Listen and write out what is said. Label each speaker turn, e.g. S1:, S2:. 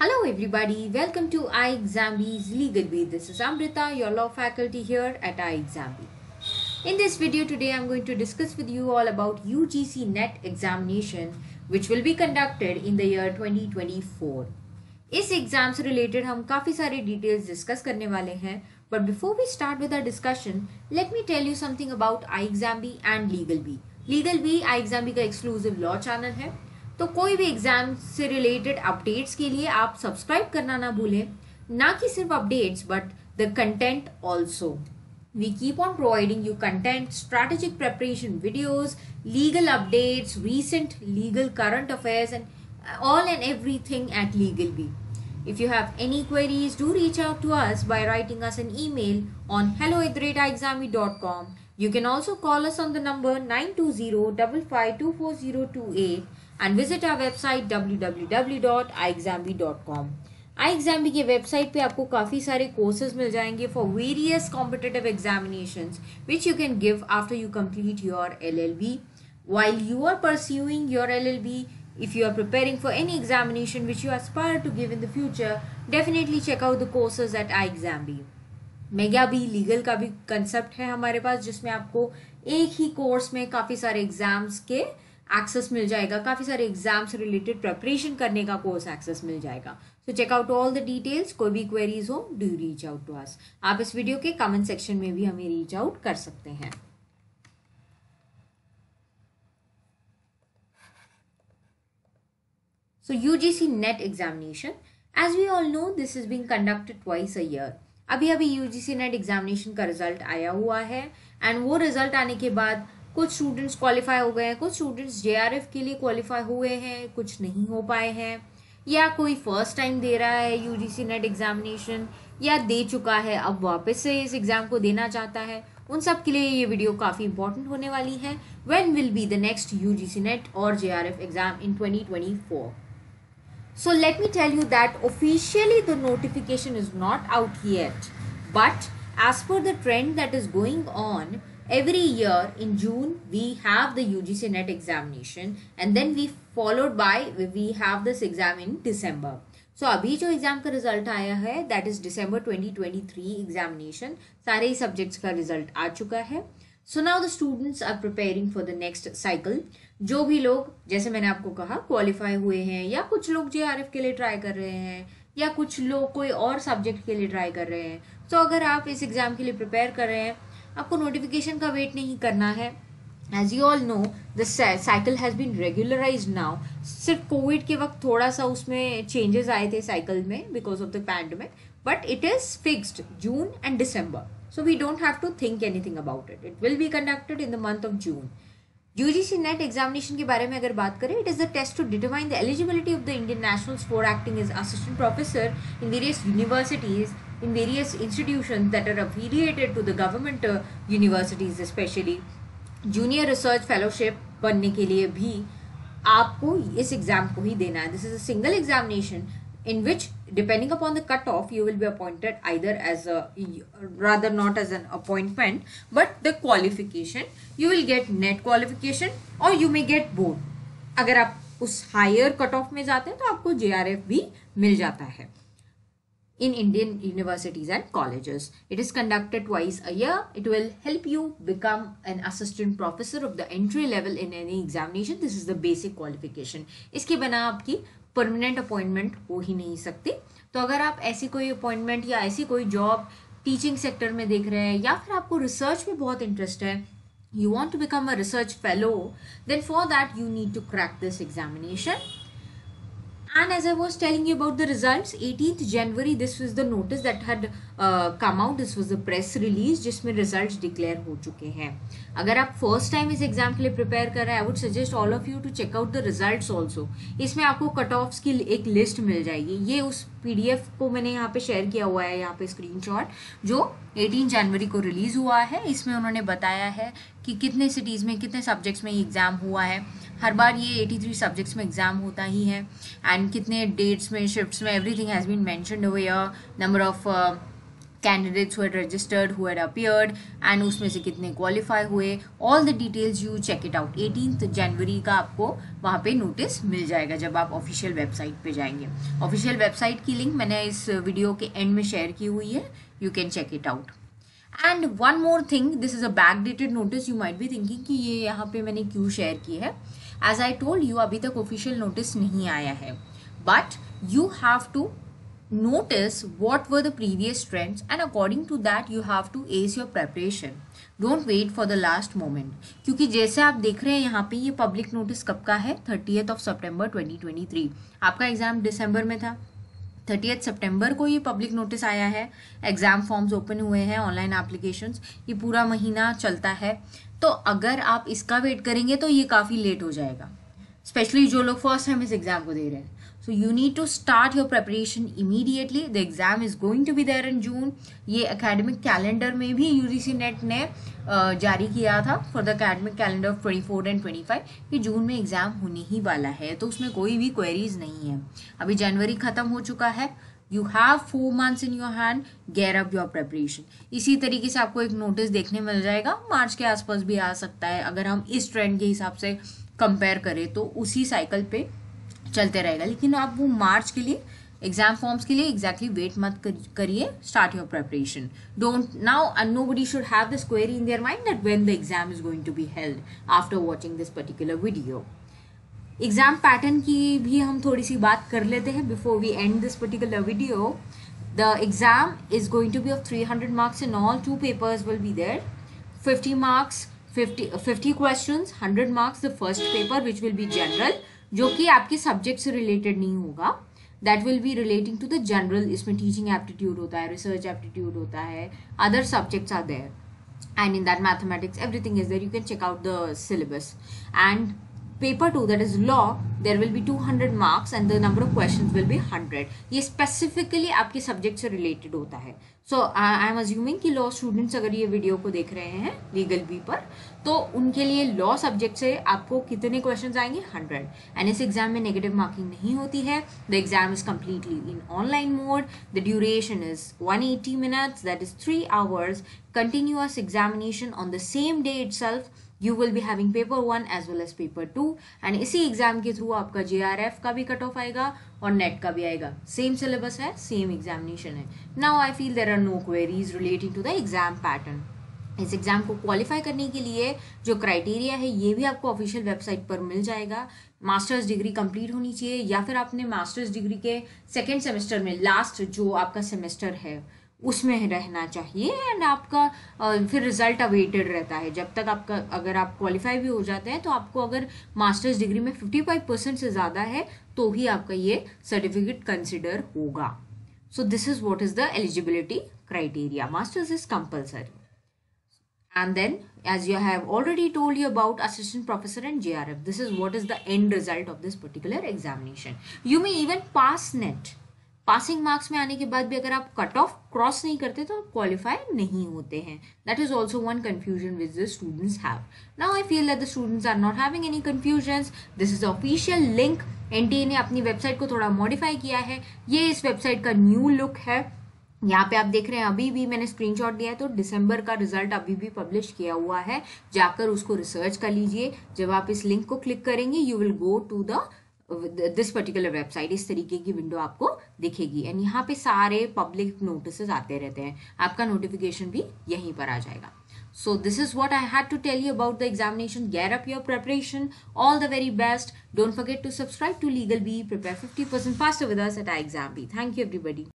S1: Hello everybody, welcome to iExamB's Legal Beat. This is Amrita, your law faculty here at iExamB. In this video today, I'm going to discuss with you all about UGC NET examination which will be conducted in the year 2024. इस exam से related हम काफ़ी सारे details discuss करने वाले हैं but before we start with our discussion let me tell you something about I exam by and legal by legal by I exam by का exclusive law channel है तो कोई भी एग्ज़ाम से रिलेटेड अपडेट्स के लिए आप सब्सक्राइब करना ना भूलें ना कि सिर्फ़ updates but the content also we keep on providing you content strategic preparation videos legal updates recent legal current affairs and all and everything at legal b if you have any queries do reach out to us by writing us an email on hello you can also call us on the number 920 and visit our website www.iexamby.com I के website पे आपको काफ़ी सारे courses मिल जाएँगे for various competitive examination which you can give after you complete your L L B while you are pursuing your L L B if you are preparing for any examination which you aspire to give in the future definitely check out the courses at I exam by mega by legal का भी concept है हमारे पास, जिसमें आपको एक ही course में काफ़ी सारे एग्ज़ाम्स के एक्सेस मिल जाएगा। काफ़ी सारे एग्ज़ाम से रिलेटेड प्रेपरेशन करने का कोर्स एक्सेस मिल जाएगा। So check out all the details कोई भी क्वेरीज हो do reach out to us आप इस वीडियो के कमेंट सेक्शन में भी हमें रीच आउट कर सकते हैं। So UGC NET examination, as we all know, this is being conducted twice a year. अभी अभी UGC NET examination का रिज़ल्ट आया हुआ है। एंड वो रिज़ल्ट आने के बाद कुछ स्टूडेंट्स क्वालिफाई हो गए हैं कुछ स्टूडेंट्स जेआरएफ के लिए क्वालिफाई हुए हैं कुछ नहीं हो पाए हैं या कोई फ़र्स्ट टाइम दे रहा है यूजीसी नेट एग्जामिनेशन या दे चुका है अब वापस से इस एग्ज़ाम को देना चाहता है उन सब के लिए ये वीडियो काफ़ी इंपॉर्टेंट होने वाली है when will be the next UGC NET और JRF exam in 2024 So let me tell you that officially the notification is not out yet. But as per the trend that is going on, every year in June we have the UGC NET examination and then we followed by we have this exam in December. So so, अभी जो exam का result आया है that is December 2023 examination सारे ही subjects का result आ चुका है। So now the students are preparing for the next cycle जो भी लोग जैसे मैंने आपको कहा क्वालिफाई हुए हैं या कुछ लोग जे आर एफ़ के लिए ट्राई कर रहे हैं या कुछ लोग कोई और सब्जेक्ट के लिए ट्राई कर रहे हैं। सो so, अगर आप इस एग्ज़ाम के लिए प्रिपेयर कर रहे हैं आपको नोटिफिकेशन का वेट नहीं करना है. As you all know the cycle has been regularise now सिर्फ़ कोविड के वक्त थोड़ा सा उसमें चेंजेस आए थे साइकिल में because of the pandemic but it is fixed June and December so we don't have to think anything about it it will be conducted in the month of June UGC NET examination के बारे में अगर बात करें it is the test to determine the eligibility of the Indian national for acting is assistant professor in various universities in various institutions that are affiliated to the government uh, universities especially junior research fellowship बनने के लिए भी आपको इस exam को ही देना है this is a single examination in which depending upon the cutoff you will be appointed either as a rather not as an appointment but the qualification you will get net qualification or you may get both अगर आप उस higher cut off में जाते हैं तो आपको जे भी मिल जाता है in Indian universities and colleges. It is conducted twice a year. It will help you become an assistant professor of the entry level in any examination. This is the basic qualification. इसके बिना आपकी permanent appointment हो ही नहीं सकती तो अगर आप ऐसी कोई अपॉइंटमेंट या ऐसी कोई जॉब टीचिंग सेक्टर में देख रहे हैं या फिर आपको रिसर्च में बहुत इंटरेस्ट है you want to become a research fellow then for that you need to crack this examination and as i was telling you about the results 18th january this was the notice that had uh, come out. This was the press release जिसमें results declare हो चुके हैं। अगर आप first time इस exam के लिए prepare कर रहे हैं I would suggest all of you to check out the results also इसमें आपको कट ऑफ्स की एक लिस्ट मिल जाएगी। ये उस पीडीएफ को मैंने यहाँ पे शेयर किया हुआ है यहाँ पे स्क्रीनशॉट जो 18 जनवरी को रिलीज़ हुआ है। इसमें उन्होंने बताया है कि कितने सिटीज़ में कितने सब्जेक्ट्स में एग्ज़ाम हुआ है। हर बार ये 83 सब्जेक्ट्स में एग्ज़ाम होता ही है एंड कितने डेट्स में शिफ्ट्स में everything has been mentioned over number of candidates हुए रजिस्टर्ड हुए अपियर्ड एंड उसमें से कितने क्वालिफाई हुए. All the details you check it out eighteen January का आपको वहाँ पे नोटिस मिल जाएगा जब आप ऑफिशियल वेबसाइट पे जाएँगे. ऑफिशियल वेबसाइट की लिंक मैंने इस वीडियो के एंड में शेयर की हुई है. You can check it out and one more thing this is a back dated notice you might be thinking कि ये यहाँ पे मैंने क्यों शेयर की है? एज आई टोल्ड यू अभी तक ऑफिशियल नोटिस नहीं आया है। But you have to notice what were the previous trends and according to that you have to edge your preparation don't wait for the last moment क्योंकि जैसे आप देख रहे हैं यहाँ पे ये पब्लिक नोटिस कब का है? Thirtieth of September twenty twenty three आपका एग्ज़ाम डिसम्बर में था। थर्टी सितंबर को ये पब्लिक नोटिस आया है। एग्ज़ाम फॉर्म्स ओपन हुए हैं ऑनलाइन एप्लीकेशन ये पूरा महीना चलता है। तो अगर आप इसका वेट करेंगे तो ये काफ़ी लेट हो जाएगा। स्पेशली जो लोग फ़र्स्ट टाइम इस एग्ज़ाम को दे रहे हैं। So you need to start your preparation immediately. The exam is going to be there in june. ये academic calendar में भी UGC नेट ने जारी किया था for the academic calendar of 24 and 25 कि जून में एग्ज़ाम होने ही वाला है। तो उसमें कोई भी क्वेरीज नहीं है। अभी जनवरी खत्म हो चुका है। You have four months in your hand gear up your preparation इसी तरीके से आपको एक नोटिस देखने मिल जाएगा। मार्च के आसपास भी आ सकता है। अगर हम इस ट्रेंड के हिसाब से कंपेयर करें तो उसी साइकिल पे चलते रहेगा। लेकिन आप वो मार्च के लिए एग्ज़ाम फॉर्म्स के लिए एग्जैक्टली वेट मत करिए। Start your preparation don't now nobody should have this query in their mind that when the exam is going to be held after watching this particular video exam pattern की भी हम थोड़ी सी बात कर लेते हैं before we end this particular video the exam is going to be of 300 marks in all two papers will be there. 50 marks 50 50 questions 100 marks, the first paper which will be general. जो कि आपके subject से related नहीं होगा. That will be relating to the general इसमें teaching aptitude होता है research aptitude होता है other subjects are there and in that mathematics everything is there you can check out the syllabus and paper two that is law there will be two hundred marks and the number of question will be hundred ये specifically आपके subject से related होता है. So I am assuming कि law students अगर ये video को देख रहे हैं लीगल बी पर तो उनके लिए लॉ सब्जेक्ट से आपको कितने क्वेश्चंस आएँगे? हंड्रेड एंड इस एग्ज़ाम में नेगेटिव मार्किंग नहीं होती है. The exam is completely in online mode the duration is 180 minutes that is three hours continuous examination on the same day it you will be having paper one as well as paper two and इसी exam के through आपका JRF का भी cut off आएगा. और net का भी आएगा। सेम सिलेबस है सेम एग्जामिनेशन है। Now I feel there are no queries relating to the exam pattern इस एग्ज़ाम को क्वालिफाई करने के लिए जो क्राइटेरिया है, ये भी आपको ऑफिशियल वेबसाइट पर मिल जाएगा। मास्टर्स डिग्री कंप्लीट होनी चाहिए, या फिर आपने मास्टर्स डिग्री के सेकेंड सेमेस्टर में लास्ट जो आपका सेमेस्टर है उसमें रहना चाहिए एंड आपका फिर रिज़ल्ट अवेटेड रहता है। जब तक आपका, अगर आप क्वालिफाई भी हो जाते हैं तो आपको अगर मास्टर्स डिग्री में 55 परसेंट से ज़्यादा है तो ही आपका ये सर्टिफिकेट कंसिडर होगा। So this is what is the eligibility criteria masters is compulsory and then, as you have already told you about assistant professor and JRF this is what is the end result of this particular examination. You may even pass net. Passing marks में आने के बाद भी अगर आप cut off cross नहीं करते तो आप क्वालिफाई नहीं होते हैं। That is also one confusion with the students have now I feel that the students are not having any confusion this is official link NTA ने अपनी वेबसाइट को थोड़ा मॉडिफाई किया है। ये इस वेबसाइट का न्यू लुक है। यहाँ पे आप देख रहे हैं, अभी भी मैंने स्क्रीनशॉट दिया है तो दिसंबर का रिज़ल्ट अभी भी पब्लिश किया हुआ है। जाकर उसको रिसर्च कर लीजिए। जब आप इस लिंक को क्लिक करेंगे you will go to the this particular website इस तरीके की विंडो आपको दिखेगी। एंड यहाँ पे सारे पब्लिक नोटिस आते रहते हैं। आपका नोटिफिकेशन भी यहीं पर आ जाएगा। So this is what I had to tell you about the examination gear up your preparation all the very best don't forget to subscribe to legal be prepare fifty percent fast with at exam भी thank you everybody